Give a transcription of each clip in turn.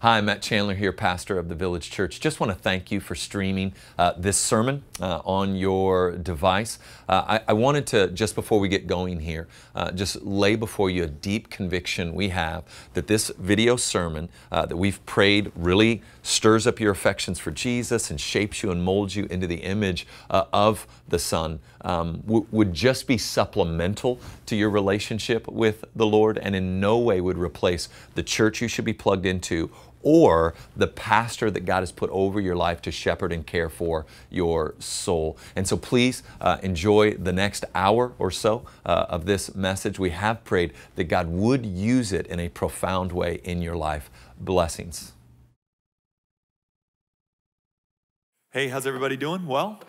Hi, I'm Matt Chandler here, pastor of the Village Church. Just want to thank you for streaming uh, this sermon uh, on your device. Uh, I, I, wanted to, just before we get going here, uh, just lay before you a deep conviction we have that this video sermon uh, that we've prayed really stirs up your affections for Jesus and shapes you and molds you into the image uh, of the Son um, would just be supplemental to your relationship with the Lord and in no way would replace the church you should be plugged into or the pastor that God has put over your life to shepherd and care for your soul. And so please uh, enjoy the next hour or so uh, of this message. We have prayed that God would use it in a profound way in your life. Blessings. Hey, how's everybody doing? Well,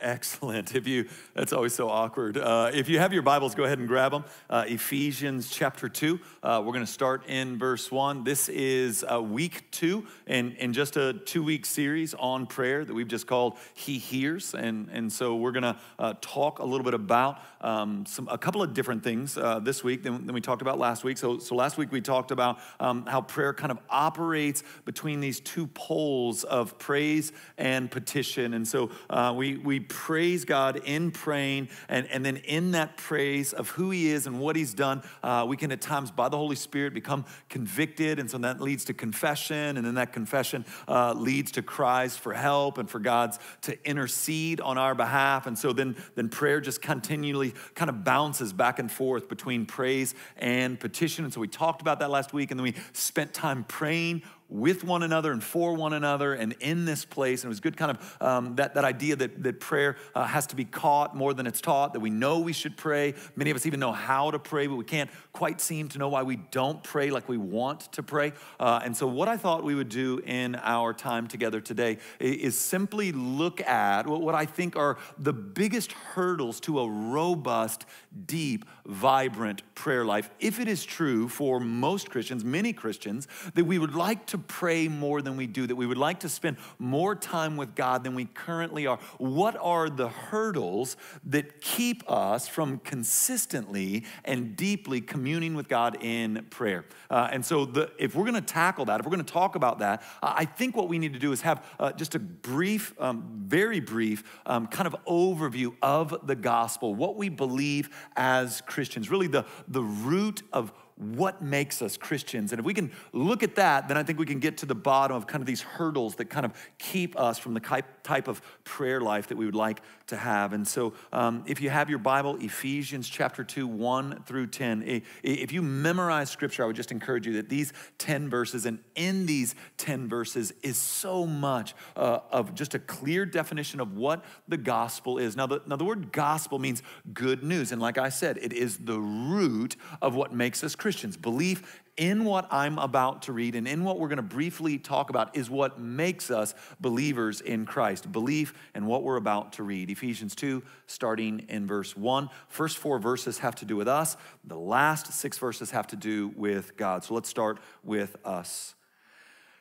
Excellent. If you, that's always so awkward. Uh, if you have your Bibles, go ahead and grab them. Uh, Ephesians chapter 2. Uh, we're going to start in verse 1. This is uh, week two in, in just a two week series on prayer that we've just called He Hears. And, and so we're going to uh, talk a little bit about um, some, a couple of different things uh, this week than, than, we talked about last week. So, so last week we talked about um, how prayer kind of operates between these two poles of praise and petition. And so we, we praise God in praying, and, and then in that praise of who He is and what He's done, uh, we can at times, by the Holy Spirit, become convicted. And so that leads to confession, and then that confession uh, leads to cries for help and for God's to intercede on our behalf. And so then, then prayer just continually kind of bounces back and forth between praise and petition. And so we talked about that last week, and then we spent time praying with one another and for one another and in this place. And it was good kind of um, that, that idea that, that prayer uh, has to be caught more than it's taught, that we know we should pray. Many of us even know how to pray, but we can't quite seem to know why we don't pray like we want to pray. Uh, and so, what I thought we would do in our time together today is simply look at what I think are the biggest hurdles to a robust, deep, vibrant prayer life. If it is true for most Christians, many Christians, that we would like to pray more than we do, that we would like to spend more time with God than we currently are, what are the hurdles that keep us from consistently and deeply communing with God in prayer? Uh, and so, the, if we're going to tackle that, if we're going to talk about that, I think what we need to do is have uh, just a brief, um, very brief um, kind of overview of the gospel, what we believe as Christians, really the, the root of what makes us Christians. And if we can look at that, then I think we can get to the bottom of kind of these hurdles that kind of keep us from the type of prayer life that we would like to have. And so, um, if you have your Bible, Ephesians chapter 2, 1 through 10, if you memorize scripture, I would just encourage you that these 10 verses, and in these 10 verses, is so much uh, of just a clear definition of what the gospel is. Now the, now, the word gospel means good news. And like I said, it is the root of what makes us Christians. Christians, belief in what I'm about to read and in what we're going to briefly talk about is what makes us believers in Christ. Belief in what we're about to read. Ephesians 2, starting in verse 1. First four verses have to do with us, the last six verses have to do with God. So let's start with us.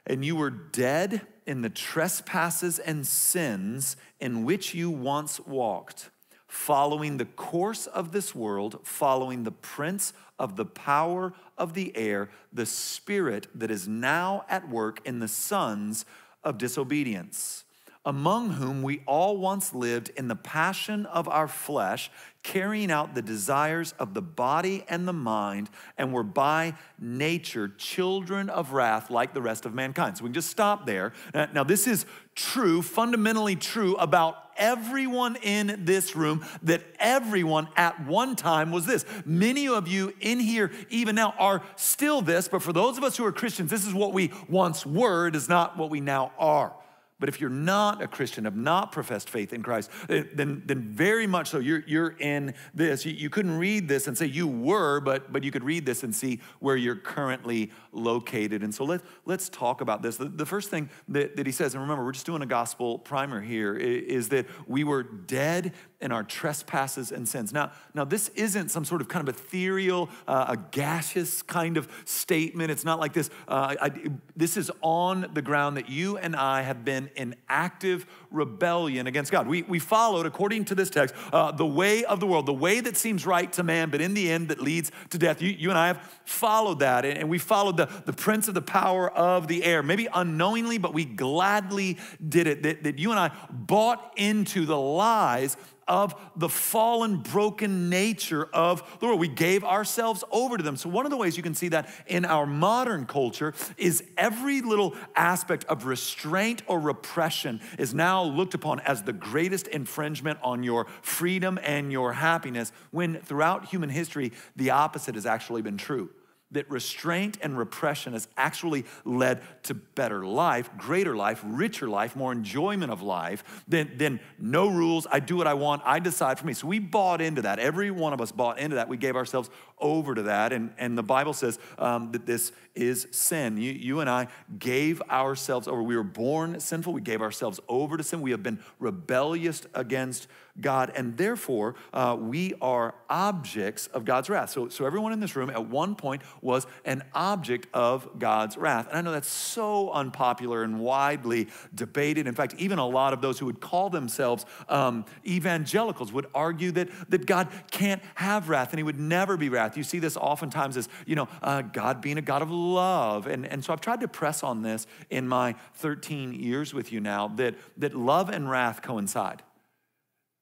And you were dead in the trespasses and sins in which you once walked following the course of this world, following the prince of the power of the air, the spirit that is now at work in the sons of disobedience, among whom we all once lived in the passion of our flesh carrying out the desires of the body and the mind, and were by nature children of wrath like the rest of mankind. So we can just stop there. Now, this is true, fundamentally true about everyone in this room, that everyone at one time was this. Many of you in here, even now, are still this, but for those of us who are Christians, this is what we once were, it is not what we now are. But if you're not a Christian, have not professed faith in Christ, eh, then, then very much so you're, you're in this. You, you couldn't read this and say you were, but, but you could read this and see where you're currently located. And so let, let's talk about this. The, the first thing that, that he says, and remember, we're just doing a gospel primer here, is that we were dead in our trespasses and sins. Now, now this isn't some sort of kind of ethereal, uh, a gaseous kind of statement. It's not like this. Uh, I, this is on the ground that you and I have been been in active rebellion against God. We, we followed, according to this text, uh, the way of the world, the way that seems right to man, but in the end that leads to death. You, you and I have followed that, and, and we followed the, the prince of the power of the air, maybe unknowingly, but we gladly did it. That, that you and I bought into the lies of the fallen, broken nature of the world. We gave ourselves over to them. So, one of the ways you can see that in our modern culture is every little aspect of restraint or repression is now looked upon as the greatest infringement on your freedom and your happiness, when throughout human history, the opposite has actually been true that restraint and repression has actually led to better life, greater life, richer life, more enjoyment of life than, than no rules. I do what I want, I decide for me. So we bought into that. Every one of us bought into that. We gave ourselves over to that. And, and the Bible says um, that this is sin. You, you and I gave ourselves over. We were born sinful, we gave ourselves over to sin. We have been rebellious against God, and therefore uh, we are objects of God's wrath. So, so everyone in this room at one point was an object of God's wrath. And I know that's so unpopular and widely debated. In fact, even a lot of those who would call themselves um, evangelicals would argue that, that God can't have wrath and he would never be wrath. You see this oftentimes as, you know, uh, God being a God of love. And, and so I've tried to press on this in my 13 years with you now that, that love and wrath coincide.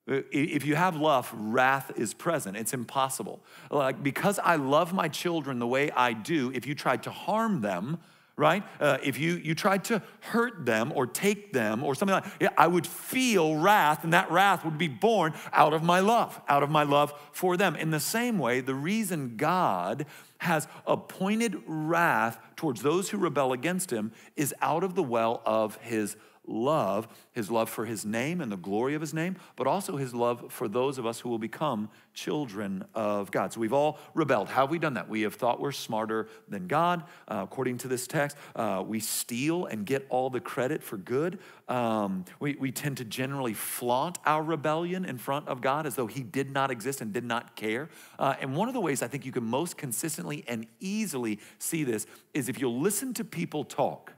If you have love, wrath is present. It's impossible. Like, because I love my children the way I do, if you tried to harm them, right? Uh, if you, you tried to hurt them or take them or something like that, I would feel wrath, and that wrath would be born out of my love, out of my love for them. In the same way, the reason God has appointed wrath towards those who rebel against him is out of the well of his love, his love for his name and the glory of his name, but also his love for those of us who will become children of God. So we've all rebelled. How have we done that? We have thought we're smarter than God. Uh, according to this text, uh, we steal and get all the credit for good. Um, we, we tend to generally flaunt our rebellion in front of God as though he did not exist and did not care. Uh, and one of the ways I think you can most consistently and easily see this is if you'll listen to people talk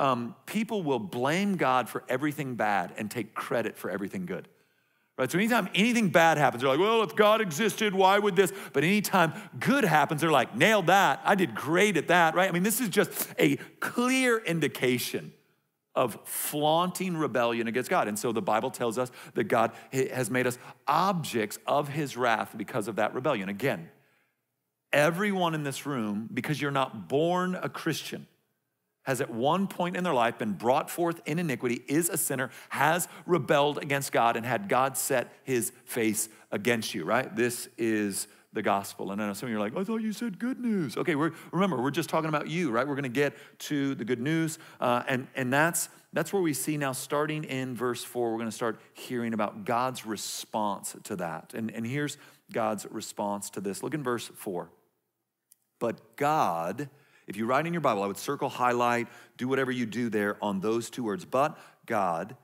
um, people will blame God for everything bad and take credit for everything good. Right? So anytime anything bad happens, they're like, well, if God existed, why would this? But anytime good happens, they're like, nailed that. I did great at that, right? I mean, this is just a clear indication of flaunting rebellion against God. And so the Bible tells us that God has made us objects of his wrath because of that rebellion. Again, everyone in this room, because you're not born a Christian, has at one point in their life been brought forth in iniquity, is a sinner, has rebelled against God, and had God set his face against you, right? This is the gospel. And I know some of you are like, I thought you said good news. Okay, we're, remember, we're just talking about you, right? We're going to get to the good news. Uh, and, and that's, that's where we see now, starting in verse 4, we're going to start hearing about God's response to that. And, and here's God's response to this. Look in verse 4. But God if you write in your Bible, I would circle, highlight, do whatever you do there on those two words. But God,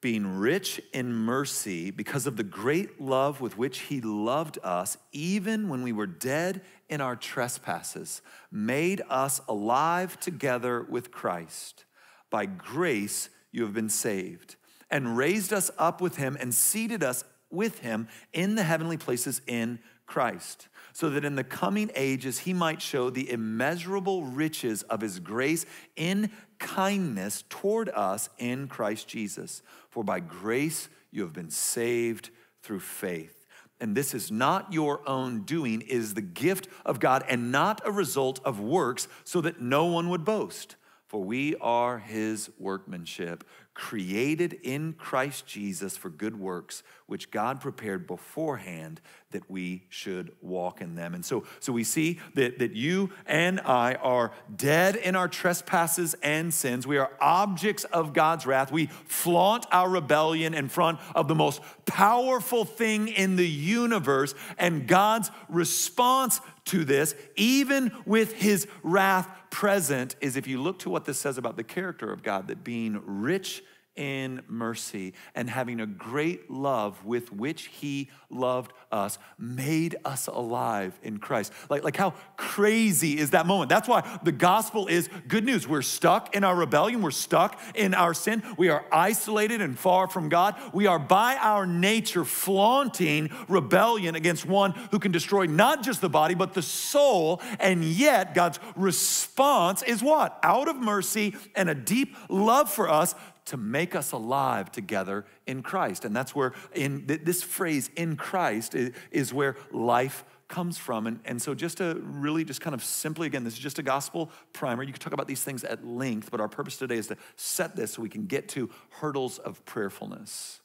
being rich in mercy because of the great love with which he loved us, even when we were dead in our trespasses, made us alive together with Christ. By grace you have been saved, and raised us up with him and seated us with him in the heavenly places in Christ so that in the coming ages he might show the immeasurable riches of his grace in kindness toward us in Christ Jesus. For by grace you have been saved through faith. And this is not your own doing, is the gift of God and not a result of works, so that no one would boast. For we are his workmanship created in Christ Jesus for good works, which God prepared beforehand that we should walk in them. And so, so we see that, that you and I are dead in our trespasses and sins. We are objects of God's wrath. We flaunt our rebellion in front of the most powerful thing in the universe. And God's response to this, even with his wrath present, is if you look to what this says about the character of God, that being rich in mercy and having a great love with which he loved us made us alive in Christ. Like, like how crazy is that moment? That's why the gospel is good news. We're stuck in our rebellion, we're stuck in our sin, we are isolated and far from God. We are by our nature flaunting rebellion against one who can destroy not just the body, but the soul. And yet, God's response is what? Out of mercy and a deep love for us to make us alive together in Christ. And that's where in this phrase in Christ is where life comes from. And, and so just to really just kind of simply, again, this is just a gospel primer. You can talk about these things at length, but our purpose today is to set this so we can get to hurdles of prayerfulness.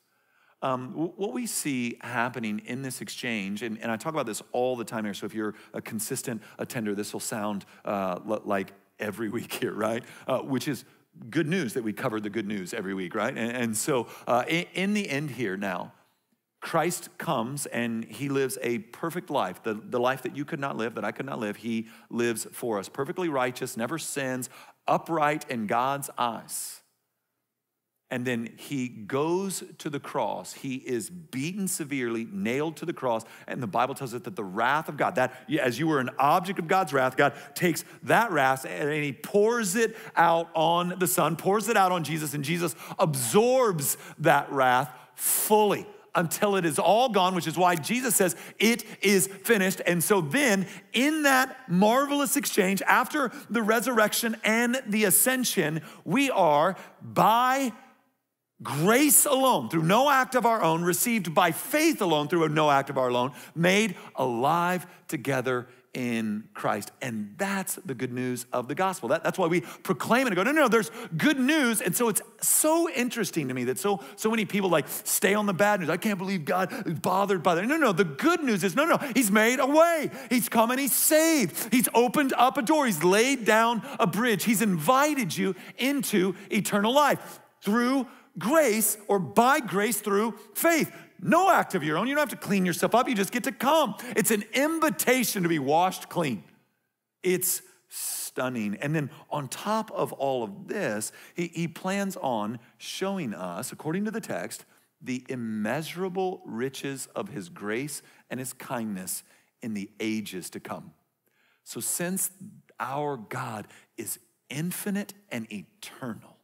Um, what we see happening in this exchange, and, and, I talk about this all the time here, so if you're a consistent attender, this will sound uh, like every week here, right? Uh, which is good news that we covered the good news every week, right? And, and so, uh, in, in, the end, here now, Christ comes and he lives a perfect life, the, the life that you could not live, that I could not live. He lives for us, perfectly righteous, never sins, upright in God's eyes. And then he goes to the cross. He is beaten severely, nailed to the cross. And the Bible tells us that the wrath of God, that as you were an object of God's wrath, God takes that wrath and he pours it out on the Son, pours it out on Jesus, and Jesus absorbs that wrath fully until it is all gone, which is why Jesus says, It is finished. And so then, in that marvelous exchange, after the resurrection and the ascension, we are by grace alone, through no act of our own, received by faith alone, through no act of our own, made alive together in Christ. And that's the good news of the gospel. That, that's why we proclaim it and go, no, no, no, there's good news. And so it's so interesting to me that so, so many people like stay on the bad news. I can't believe God is bothered by that. No, no, the good news is no, no, He's made a way. He's come and He's saved. He's opened up a door. He's laid down a bridge. He's invited you into eternal life through grace or by grace through faith. No act of your own. You don't have to clean yourself up. You just get to come. It's an invitation to be washed clean. It's stunning. And then on top of all of this, he, he plans on showing us, according to the text, the immeasurable riches of his grace and his kindness in the ages to come. So, since our God is infinite and eternal,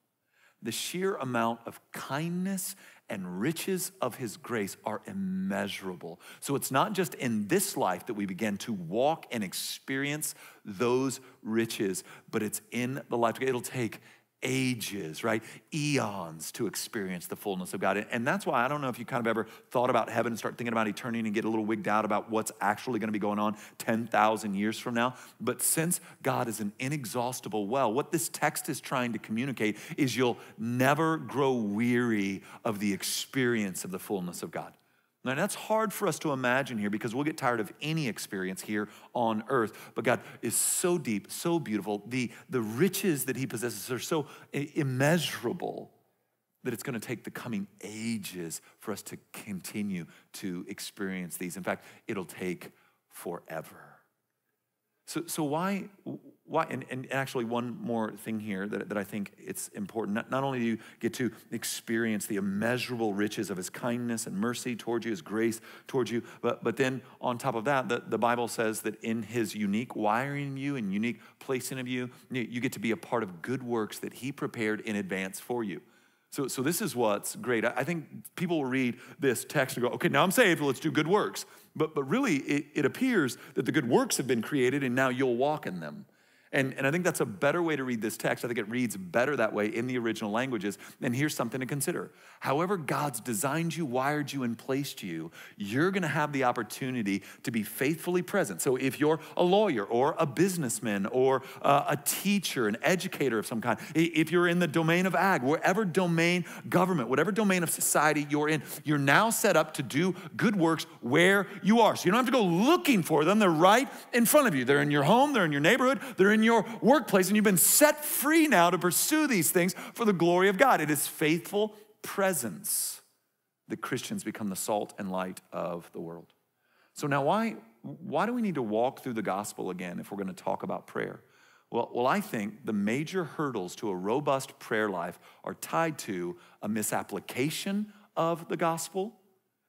the sheer amount of kindness and riches of his grace are immeasurable. So it's not just in this life that we begin to walk and experience those riches, but it's in the life. It'll take ages, right? Eons to experience the fullness of God. And that's why I don't know if you kind of ever thought about heaven and start thinking about eternity and get a little wigged out about what's actually going to be going on 10,000 years from now. But since God is an inexhaustible well, what this text is trying to communicate is you'll never grow weary of the experience of the fullness of God. Now, that's hard for us to imagine here because we'll get tired of any experience here on earth. But God is so deep, so beautiful. The, the riches that He possesses are so immeasurable that it's going to take the coming ages for us to continue to experience these. In fact, it'll take forever. So, so why, why and, and actually one more thing here that, that I think it's important. Not, not only do you get to experience the immeasurable riches of his kindness and mercy towards you, his grace towards you, but, but then on top of that, the, the Bible says that in his unique wiring you and unique placing of you, you get to be a part of good works that he prepared in advance for you. So, so this is what's great. I think people will read this text and go, okay, now I'm saved, let's do good works. But, but really, it, it appears that the good works have been created and now you'll walk in them. And, and I think that's a better way to read this text. I think it reads better that way in the original languages. And here's something to consider. However, God's designed you, wired you, and placed you, you're going to have the opportunity to be faithfully present. So if you're a lawyer or a businessman or uh, a teacher, an educator of some kind, if you're in the domain of ag, wherever domain, government, whatever domain of society you're in, you're now set up to do good works where you are. So you don't have to go looking for them. They're right in front of you. They're in your home, they're in your neighborhood, they're in in your workplace, and you've been set free now to pursue these things for the glory of God. It is faithful presence that Christians become the salt and light of the world. So now why, why do we need to walk through the gospel again if we're going to talk about prayer? Well, well, I think the major hurdles to a robust prayer life are tied to a misapplication of the gospel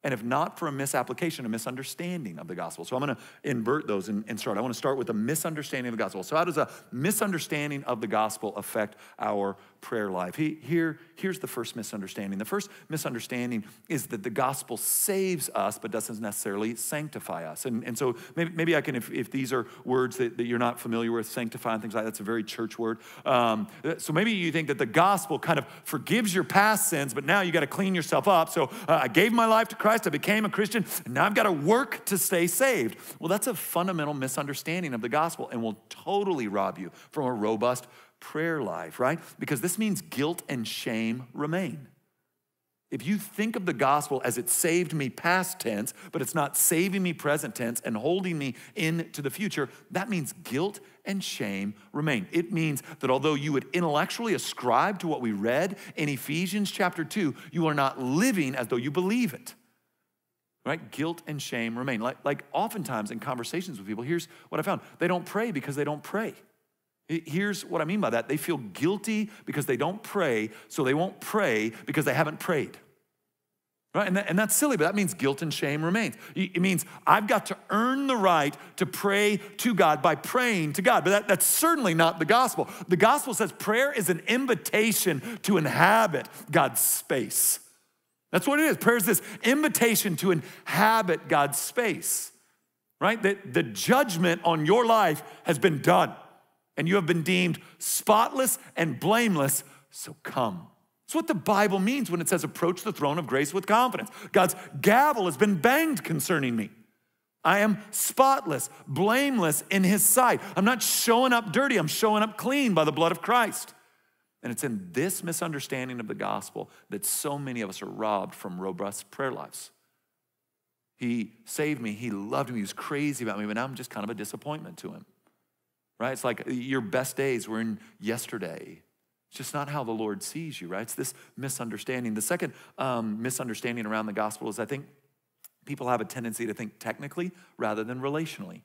and if not for a misapplication, a misunderstanding of the gospel. So I'm going to invert those and, and, start. I want to start with a misunderstanding of the gospel. So, how does a misunderstanding of the gospel affect our prayer life? He, here, here's the first misunderstanding. The first misunderstanding is that the gospel saves us, but doesn't necessarily sanctify us. And, and so, maybe, maybe I can, if, if these are words that, that you're not familiar with, sanctify and things like that, that's a very church word. Um, so, maybe you think that the gospel kind of forgives your past sins, but now you got to clean yourself up. So, uh, I gave my life to Christ. Christ, I became a Christian, and now I've got to work to stay saved. Well, that's a fundamental misunderstanding of the gospel and will totally rob you from a robust prayer life, right? Because this means guilt and shame remain. If you think of the gospel as it saved me past tense, but it's not saving me present tense and holding me into the future, that means guilt and shame remain. It means that although you would intellectually ascribe to what we read in Ephesians chapter 2, you are not living as though you believe it right? Guilt and shame remain. Like, like oftentimes in conversations with people, here's what I found they don't pray because they don't pray. Here's what I mean by that they feel guilty because they don't pray, so they won't pray because they haven't prayed. Right? And, that, and that's silly, but that means guilt and shame remains. It means I've got to earn the right to pray to God by praying to God. But that, that's certainly not the gospel. The gospel says prayer is an invitation to inhabit God's space. That's what it is. Prayer is this invitation to inhabit God's space, right? That the judgment on your life has been done and you have been deemed spotless and blameless, so come. That's what the Bible means when it says, approach the throne of grace with confidence. God's gavel has been banged concerning me. I am spotless, blameless in His sight. I'm not showing up dirty, I'm showing up clean by the blood of Christ. And it's in this misunderstanding of the gospel that so many of us are robbed from robust prayer lives. He saved me, He loved me, He was crazy about me, but now I'm just kind of a disappointment to Him. Right? It's like your best days were in yesterday. It's just not how the Lord sees you, right? It's this misunderstanding. The second um, misunderstanding around the gospel is I think people have a tendency to think technically rather than relationally.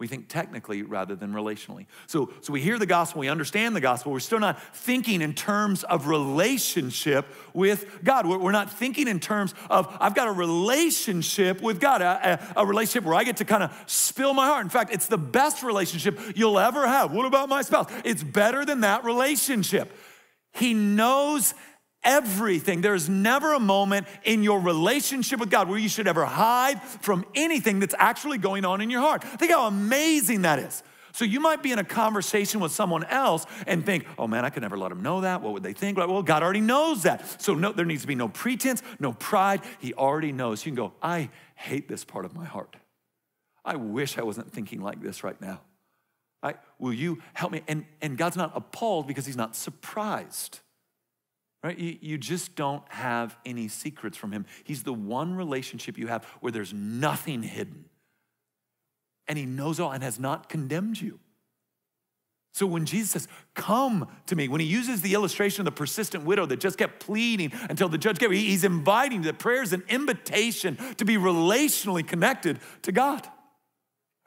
We think technically rather than relationally. So, so we hear the gospel, we understand the gospel, we're still not thinking in terms of relationship with God. We're, we're not thinking in terms of, I've got a relationship with God, a, a, a relationship where I get to kind of spill my heart. In fact, it's the best relationship you'll ever have. What about my spouse? It's better than that relationship. He knows everything. There's never a moment in your relationship with God where you should ever hide from anything that's actually going on in your heart. Think how amazing that is. So you might be in a conversation with someone else and think, oh man, I could never let them know that. What would they think? Well, God already knows that. So no, there needs to be no pretense, no pride. He already knows. You can go, I hate this part of my heart. I wish I wasn't thinking like this right now. I, will you help me? And, and God's not appalled because he's not surprised right? You, you just don't have any secrets from him. He's the one relationship you have where there's nothing hidden. And he knows all and has not condemned you. So when Jesus says, Come to me, when he uses the illustration of the persistent widow that just kept pleading until the judge gave, he's inviting that prayer is an invitation to be relationally connected to God.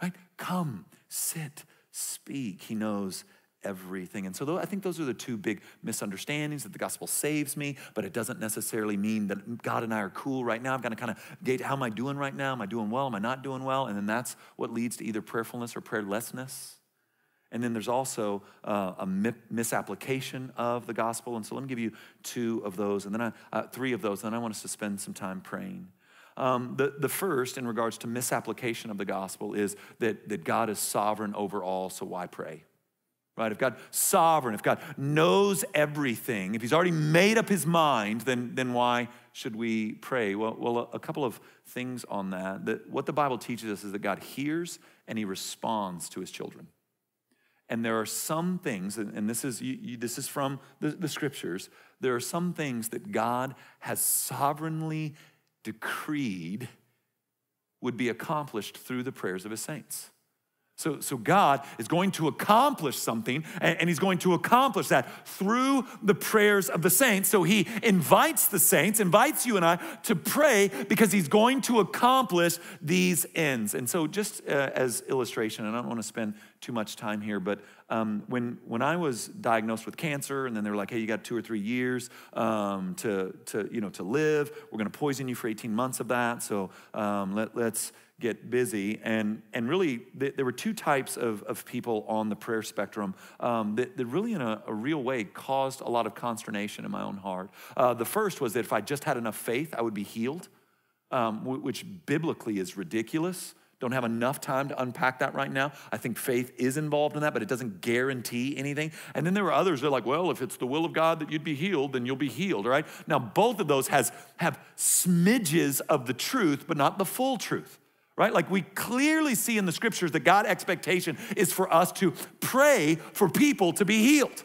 Right? Come, sit, speak. He knows everything. And so I think those are the two big misunderstandings that the gospel saves me, but it doesn't necessarily mean that God and I are cool right now. I've got to kind of gauge how am I doing right now? Am I doing well? Am I not doing well? And then that's what leads to either prayerfulness or prayerlessness. And then there's also uh, a misapplication of the gospel. And so let me give you two of those, and then I, uh, three of those, and then I want us to spend some time praying. Um, the, the first, in regards to misapplication of the gospel, is that, that God is sovereign over all, so why pray? Right? If God sovereign, if God knows everything, if He's already made up His mind, then, then why should we pray? Well, well, a couple of things on that. that. What the Bible teaches us is that God hears and He responds to His children. And there are some things, and this is, you, you, this is from the, the scriptures, there are some things that God has sovereignly decreed would be accomplished through the prayers of His saints. So, so God is going to accomplish something, and, and, He's going to accomplish that through the prayers of the saints. So He invites the saints, invites you and I to pray because He's going to accomplish these ends. And so, just uh, as illustration, and I don't want to spend too much time here, but um, when, when I was diagnosed with cancer, and then they were like, hey, you got two or three years um, to, to, you know, to live. We're going to poison you for 18 months of that. So um, let, let's get busy. And, and really, th- there were two types of, of people on the prayer spectrum um, that, that, really, in a, a, real way, caused a lot of consternation in my own heart. Uh, the first was that if I just had enough faith, I would be healed, um, which biblically is ridiculous. Don't have enough time to unpack that right now. I think faith is involved in that, but it doesn't guarantee anything. And then there were others that are like, well, if it's the will of God that you'd be healed, then you'll be healed, right? Now, both of those has have smidges of the truth, but not the full truth right? Like we clearly see in the scriptures that God expectation is for us to pray for people to be healed.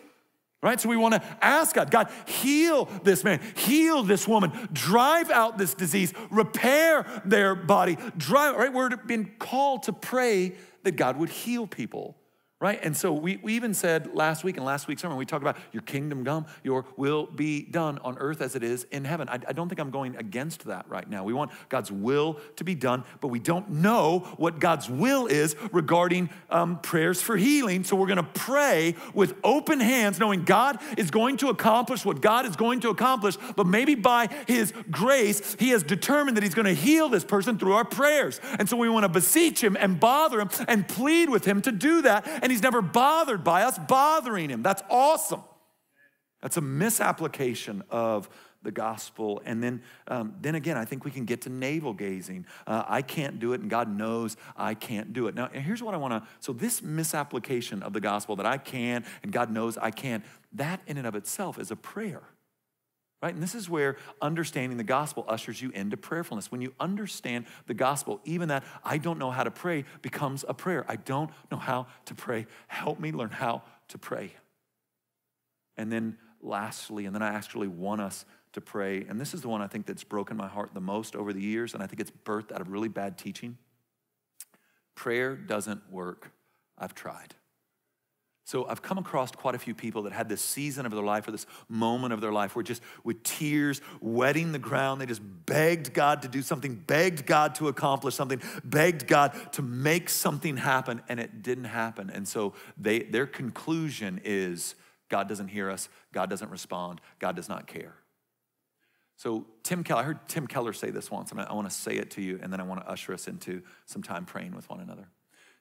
Right? So we want to ask God, God, heal this man, heal this woman, drive out this disease, repair their body, drive, right? We're being called to pray that God would heal people right? And so we, we even said last week in last week's sermon, we talked about your kingdom come, your will be done on earth as it is in heaven. I, I, don't think I'm going against that right now. We want God's will to be done, but we don't know what God's will is regarding um, prayers for healing. So we're going to pray with open hands, knowing God is going to accomplish what God is going to accomplish, but maybe by His grace, He has determined that He's going to heal this person through our prayers. And so we want to beseech Him and bother Him and plead with Him to do that. And and he's never bothered by us bothering him. That's awesome. That's a misapplication of the gospel. And then, um, then again, I think we can get to navel gazing. Uh, I can't do it, and God knows I can't do it. Now, here's what I want to. So this misapplication of the gospel that I can, and God knows I can't. That in and of itself is a prayer. Right? And this is where understanding the gospel ushers you into prayerfulness. When you understand the gospel, even that I don't know how to pray becomes a prayer. I don't know how to pray. Help me learn how to pray. And then lastly, and then I actually want us to pray, and this is the one I think that's broken my heart the most over the years, and I think it's birthed out of really bad teaching. Prayer doesn't work. I've tried. So I've come across quite a few people that had this season of their life or this moment of their life where just with tears wetting the ground, they just begged God to do something, begged God to accomplish something, begged God to make something happen, and it didn't happen. And so they, their conclusion is God doesn't hear us, God doesn't respond, God does not care. So Tim Keller, I heard Tim Keller say this once, and I want to say it to you, and then I want to usher us into some time praying with one another.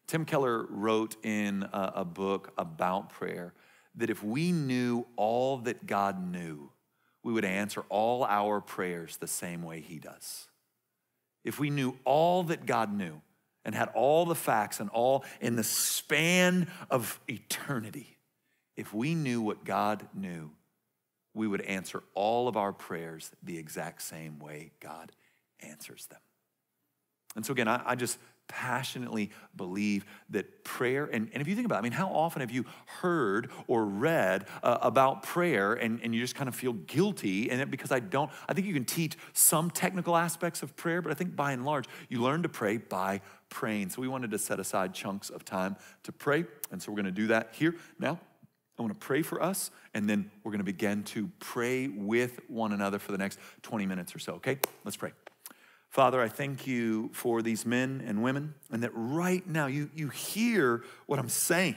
Tim Keller wrote in a, a book about prayer that if we knew all that God knew, we would answer all our prayers the same way He does. If we knew all that God knew and had all the facts and all in the span of eternity, if we knew what God knew, we would answer all of our prayers the exact same way God answers them. And so, again, I, I just passionately believe that prayer, and, and if you think about it, I mean, how often have you heard or read uh, about prayer and, and you just kind of feel guilty? And because I don't, I think you can teach some technical aspects of prayer, but I think by and large, you learn to pray by praying. So we wanted to set aside chunks of time to pray. And so we're going to do that here now. I want to pray for us, and then we're going to begin to pray with one another for the next 20 minutes or so, okay? Let's pray. Father, I thank you for these men and women, and that right now you, you hear what I'm saying.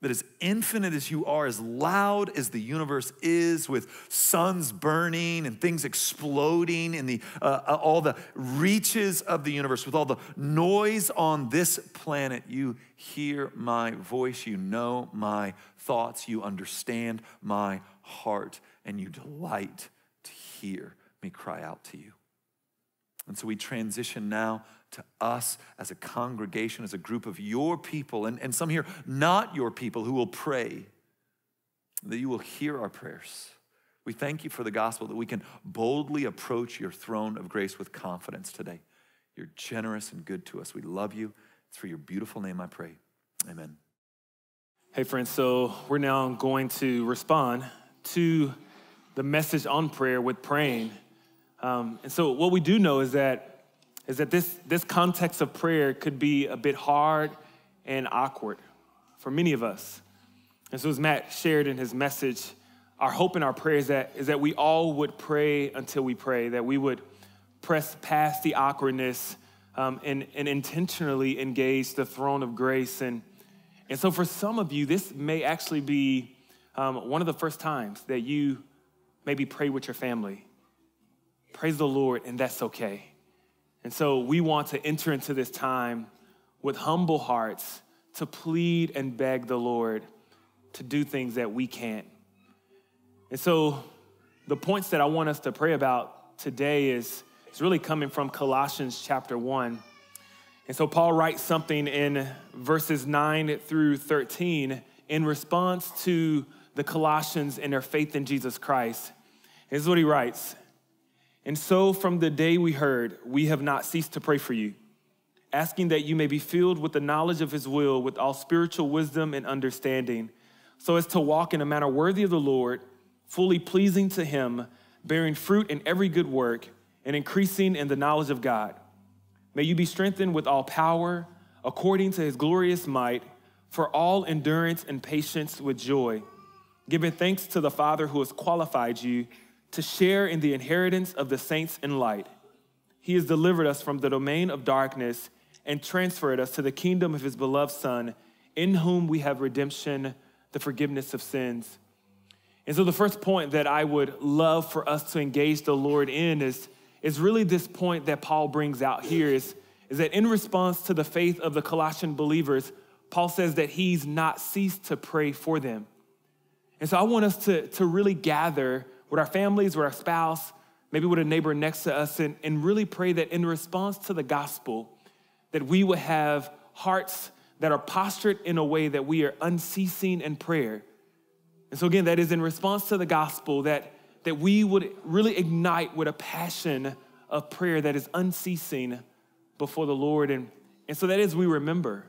That as infinite as you are, as loud as the universe is, with suns burning and things exploding in the, uh, uh all the reaches of the universe, with all the noise on this planet, you hear my voice, you know my thoughts, you understand my heart, and you delight to hear me cry out to you. And so we transition now to us as a congregation, as a group of your people, and, and some here not your people who will pray, that you will hear our prayers. We thank you for the gospel that we can boldly approach your throne of grace with confidence today. You're generous and good to us. We love you. It's for your beautiful name I pray. Amen. Hey, friends, so we're now going to respond to the message on prayer with praying. Um, and so what we do know is that is that this, this context of prayer could be a bit hard and awkward for many of us. And so, as Matt shared in his message, our hope and our prayer is that, is that we all would pray until we pray, that we would press past the awkwardness um, and, and intentionally engage the throne of grace. And, and so, for some of you, this may actually be um, one of the first times that you maybe pray with your family. Praise the Lord, and that's okay. And so, we want to enter into this time with humble hearts to plead and beg the Lord to do things that we can't. And so, the points that I want us to pray about today is, is really coming from Colossians chapter 1. And so, Paul writes something in verses 9 through 13 in response to the Colossians and their faith in Jesus Christ. Is what he writes And so, from the day we heard, we have not ceased to pray for you, asking that you may be filled with the knowledge of his will, with all spiritual wisdom and understanding, so as to walk in a manner worthy of the Lord fully pleasing to Him, bearing fruit in every good work, and increasing in the knowledge of God. May you be strengthened with all power, according to His glorious might, for all endurance and patience with joy, giving thanks to the Father who has qualified you to share in the inheritance of the saints in light. He has delivered us from the domain of darkness and transferred us to the kingdom of His beloved Son, in whom we have redemption, the forgiveness of sins. And so, the first point that I would love for us to engage the Lord in is, is really this point that Paul brings out here is, is that in response to the faith of the Colossian believers, Paul says that he's not ceased to pray for them. And so, I want us to, to really gather with our families, with our spouse, maybe with a neighbor next to us, and, and really pray that in response to the gospel, that we would have hearts that are postured in a way that we are unceasing in prayer and so, again, that is in response to the gospel that, that we would really ignite with a passion of prayer that is unceasing before the Lord. And, and so that is we remember.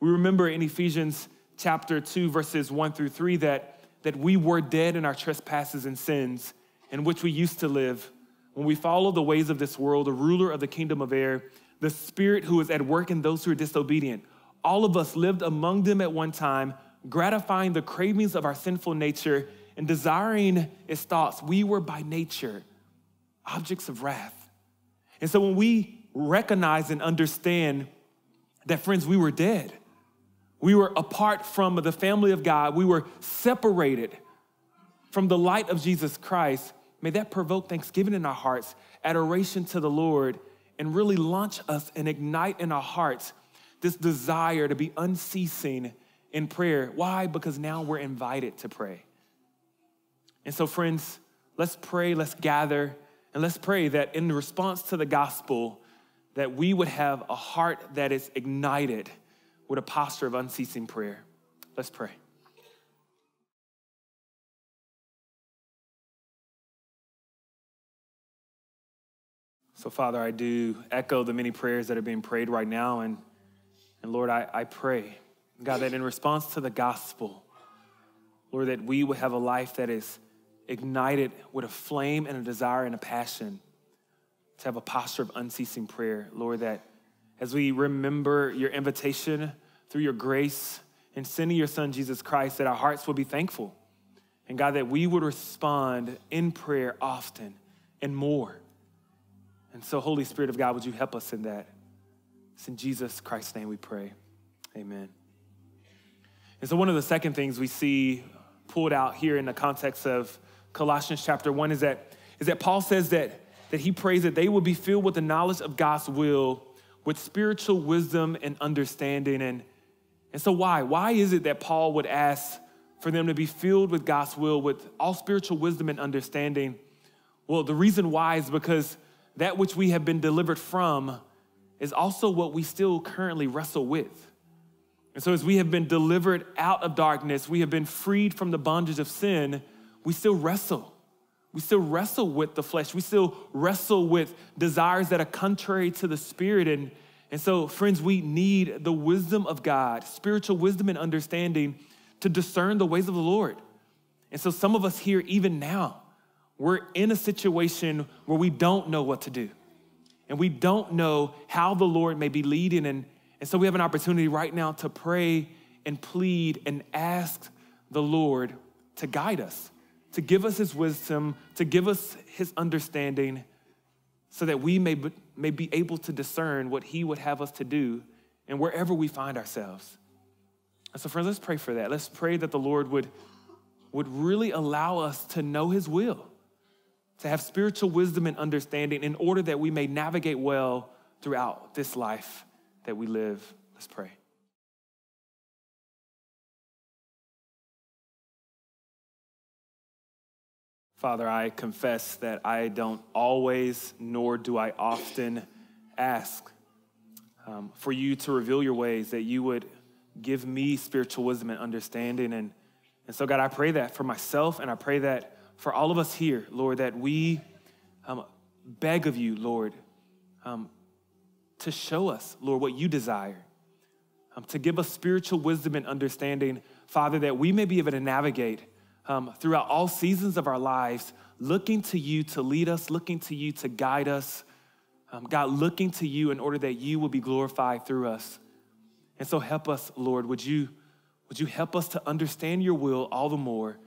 We remember in Ephesians chapter 2, verses 1 through 3, that, that we were dead in our trespasses and sins in which we used to live when we followed the ways of this world, the ruler of the kingdom of air, the spirit who is at work in those who are disobedient. All of us lived among them at one time gratifying the cravings of our sinful nature and desiring its thoughts. We were by nature objects of wrath. And so when we recognize and understand that, friends, we were dead, we were apart from the family of God, we were separated from the light of Jesus Christ, may that provoke thanksgiving in our hearts, adoration to the Lord, and really launch us and ignite in our hearts this desire to be unceasing in prayer. Why? Because now we're invited to pray. And so, friends, let's pray, let's gather, and let's pray that in response to the gospel, that we would have a heart that is ignited with a posture of unceasing prayer. Let's pray. So, Father, I do echo the many prayers that are being prayed right now. And, and Lord, I, I pray God, that in response to the gospel, Lord, that we would have a life that is ignited with a flame and a desire and a passion to have a posture of unceasing prayer. Lord, that as we remember your invitation through your grace and sending your son, Jesus Christ, that our hearts will be thankful. And God, that we would respond in prayer often and more. And so, Holy Spirit of God, would you help us in that? It's in Jesus Christ's name we pray. Amen. And so, one of the second things we see pulled out here in the context of Colossians chapter 1 is that, is that Paul says that, that he prays that they will be filled with the knowledge of God's will, with spiritual wisdom and understanding. And, and so, why? Why is it that Paul would ask for them to be filled with God's will, with all spiritual wisdom and understanding? Well, the reason why is because that which we have been delivered from is also what we still currently wrestle with. And so, as we have been delivered out of darkness, we have been freed from the bondage of sin, we still wrestle. We still wrestle with the flesh. We still wrestle with desires that are contrary to the spirit. And, and so, friends, we need the wisdom of God, spiritual wisdom and understanding to discern the ways of the Lord. And so, some of us here, even now, we're in a situation where we don't know what to do. And we don't know how the Lord may be leading and And so we have an opportunity right now to pray and plead and ask the Lord to guide us, to give us his wisdom, to give us his understanding, so that we may, may be able to discern what he would have us to do and wherever we find ourselves. And so, friends, let's pray for that. Let's pray that the Lord would, would really allow us to know his will, to have spiritual wisdom and understanding in order that we may navigate well throughout this life that we live. Let's pray. Father, I confess that I don't always, nor do I often ask um, for you to reveal your ways, that you would give me spiritual wisdom and understanding. And, and so, God, I pray that for myself, and I pray that for all of us here, Lord, that we um, beg of you, Lord, um, to show us, Lord, what you desire, um, to give us spiritual wisdom and understanding, Father, that we may be able to navigate um, throughout all seasons of our lives, looking to you to lead us, looking to you to guide us. Um, God, looking to you in order that you will be glorified through us. And so help us, Lord. Would you, would you help us to understand your will all the more?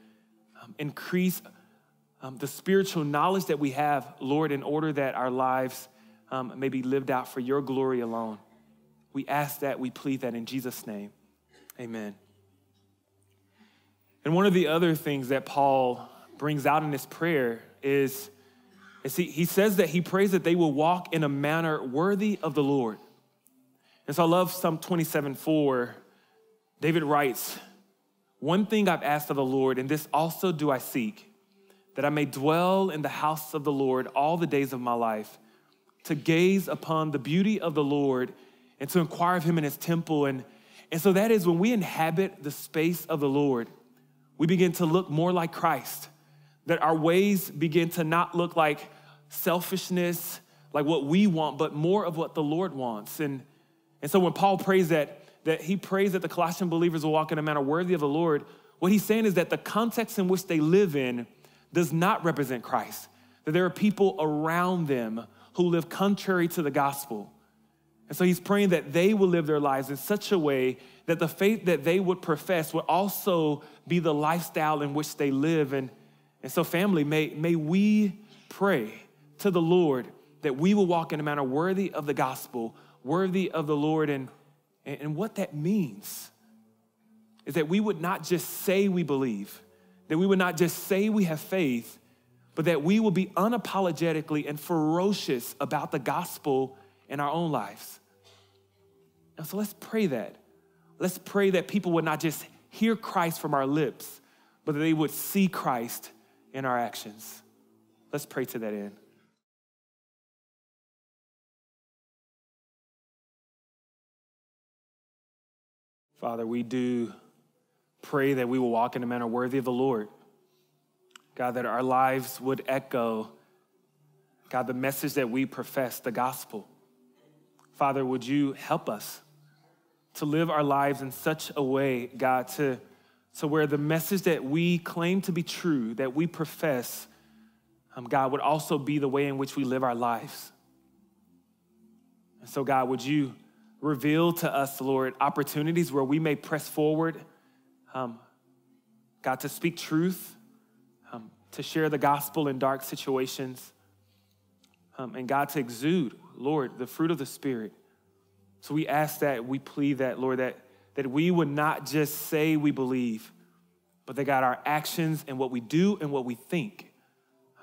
Um, increase um, the spiritual knowledge that we have, Lord, in order that our lives um, may be lived out for your glory alone. We ask that, we plead that in Jesus' name. Amen. And one of the other things that Paul brings out in this prayer is, is he, he says that he prays that they will walk in a manner worthy of the Lord. And so I love Psalm 27 4. David writes, One thing I've asked of the Lord, and this also do I seek, that I may dwell in the house of the Lord all the days of my life to gaze upon the beauty of the Lord and to inquire of him in his temple. And, and so that is when we inhabit the space of the Lord, we begin to look more like Christ, that our ways begin to not look like selfishness, like what we want, but more of what the Lord wants. And, and so when Paul prays that, that he prays that the Colossian believers will walk in a manner worthy of the Lord, what he's saying is that the context in which they live in does not represent Christ, that there are people around them who live contrary to the gospel. And so he's praying that they will live their lives in such a way that the faith that they would profess would also be the lifestyle in which they live. And, and so, family, may, may we pray to the Lord that we will walk in a manner worthy of the gospel, worthy of the Lord. And, and what that means is that we would not just say we believe, that we would not just say we have faith, but that we will be unapologetically and ferocious about the gospel in our own lives. And so let's pray that. Let's pray that people would not just hear Christ from our lips, but that they would see Christ in our actions. Let's pray to that end. Father, we do pray that we will walk in a manner worthy of the Lord. God, that our lives would echo, God, the message that we profess, the gospel. Father, would you help us to live our lives in such a way, God, to, to where the message that we claim to be true, that we profess, um, God, would also be the way in which we live our lives. And so, God, would you reveal to us, Lord, opportunities where we may press forward, um, God, to speak truth to share the gospel in dark situations, um, and God to exude, Lord, the fruit of the Spirit. So we ask that, we plead that, Lord, that, that we would not just say we believe, but that God, our actions and what we do and what we think,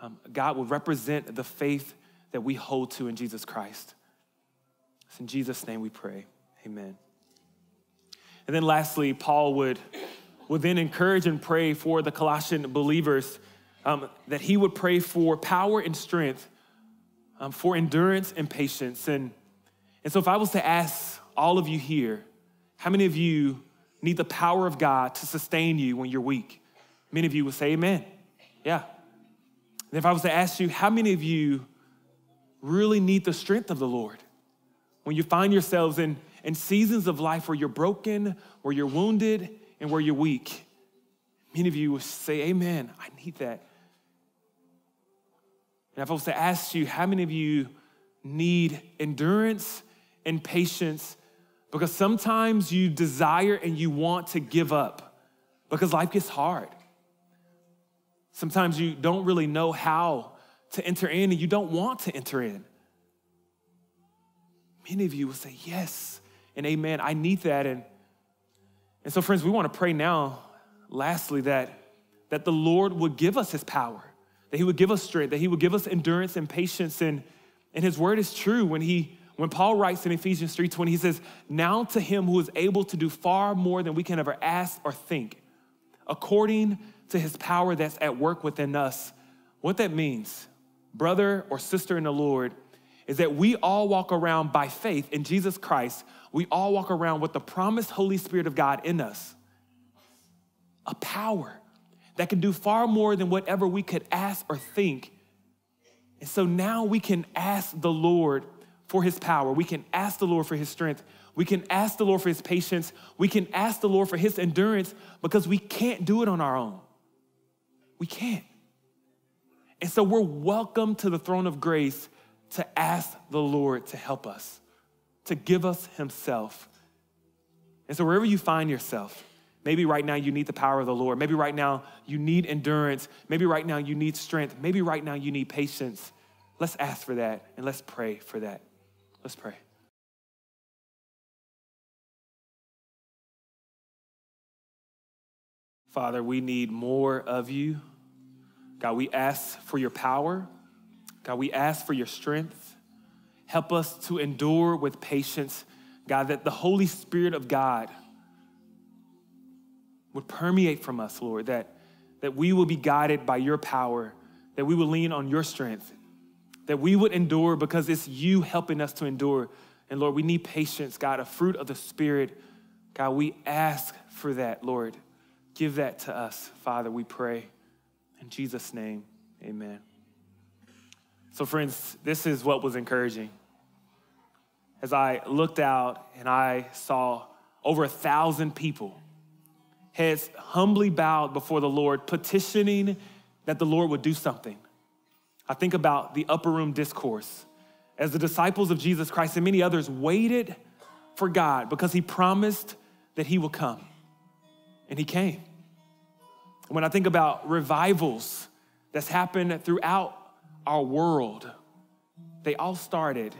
um, God will represent the faith that we hold to in Jesus Christ. It's in Jesus' name we pray. Amen. And then lastly, Paul would, would then encourage and pray for the Colossian believers um, that he would pray for power and strength, um, for endurance and patience. And, and so, if I was to ask all of you here, how many of you need the power of God to sustain you when you're weak? Many of you would say, Amen. Yeah. And if I was to ask you, how many of you really need the strength of the Lord? When you find yourselves in, in seasons of life where you're broken, where you're wounded, and where you're weak. Many of you would say, Amen, I need that. And if I was to ask you, how many of you need endurance and patience Because sometimes you desire and you want to give up because life gets hard. Sometimes you don't really know how to enter in and you don't want to enter in. Many of you will say, Yes, and amen. I need that. And, and so, friends, we want to pray now, lastly, that, that the Lord would give us his power, that he would give us strength, that he would give us endurance and patience. And, and his word is true when he when Paul writes in Ephesians 3:20, he says, Now to him who is able to do far more than we can ever ask or think, according to his power that's at work within us. What that means, brother or sister in the Lord, is that we all walk around by faith in Jesus Christ. We all walk around with the promised Holy Spirit of God in us. A power that can do far more than whatever we could ask or think. And so now we can ask the Lord for his power. We can ask the Lord for his strength. We can ask the Lord for his patience. We can ask the Lord for his endurance because we can't do it on our own. We can't. And so we're welcome to the throne of grace to ask the Lord to help us, to give us Himself. And so, wherever you find yourself, maybe right now you need the power of the Lord. Maybe right now you need endurance. Maybe right now you need strength. Maybe right now you need patience. Let's ask for that and let's pray for that. Let's pray. Father, we need more of you. God, we ask for your power. God, we ask for your strength. Help us to endure with patience, God, that the Holy Spirit of God would permeate from us, Lord, that, that we will be guided by your power, that we will lean on your strength, that we would endure because it's you helping us to endure. And Lord, we need patience, God, a fruit of the Spirit. God, we ask for that, Lord. Give that to us, Father, we pray. In Jesus' name, amen. So, friends, this is what was encouraging. As I looked out and I saw over a thousand people, heads humbly bowed before the Lord, petitioning that the Lord would do something. I think about the upper room discourse as the disciples of Jesus Christ and many others waited for God because he promised that he will come. And he came. When I think about revivals that's happened throughout our world, they all started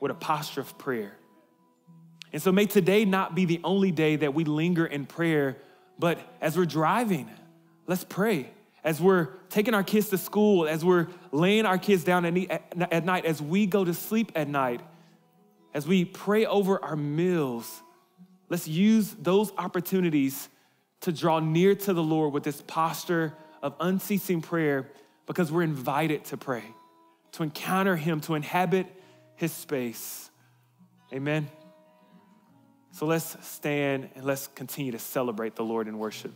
with a posture of prayer. And so may today not be the only day that we linger in prayer, but as we're driving, let's pray. As we're taking our kids to school, as we're laying our kids down at, night, as we go to sleep at night, as we pray over our meals, let's use those opportunities to draw near to the Lord with this posture of unceasing prayer because we're invited to pray, to encounter Him, to inhabit His space. Amen. So let's stand and let's continue to celebrate the Lord in worship.